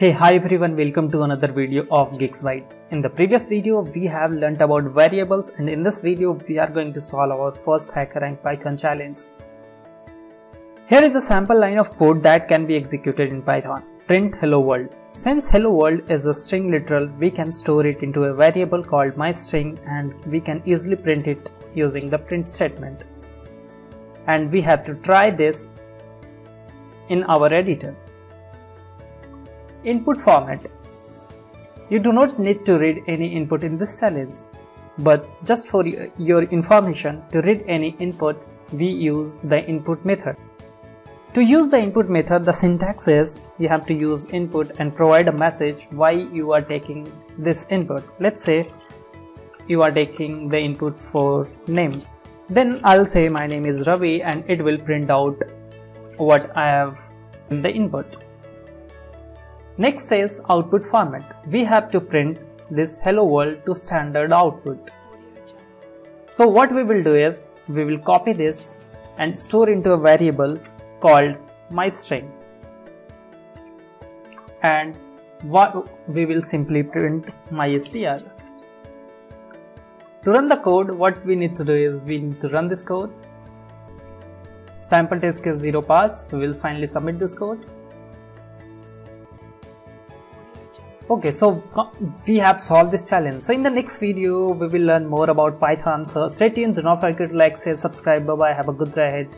Hey hi everyone welcome to another video of Geeksbyte. In the previous video we have learnt about variables and in this video we are going to solve our first HackerRank Python challenge. Here is a sample line of code that can be executed in Python. Print hello world. Since hello world is a string literal we can store it into a variable called myString and we can easily print it using the print statement. And we have to try this in our editor. Input format. You do not need to read any input in this challenge, but just for your information, to read any input, we use the input method. To use the input method, the syntax is you have to use input and provide a message why you are taking this input. Let's say you are taking the input for name. Then I'll say my name is Ravi and it will print out what I have in the input. Next is output format. We have to print this hello world to standard output. So what we will do is we will copy this and store into a variable called myString and we will simply print mystr. To run the code what we need to do is we need to run this code. Sample test case 0 pass we will finally submit this code okay so uh, we have solved this challenge. So in the next video we will learn more about python. So stay tuned. Do not forget to like share subscribe. Bye bye have a good day ahead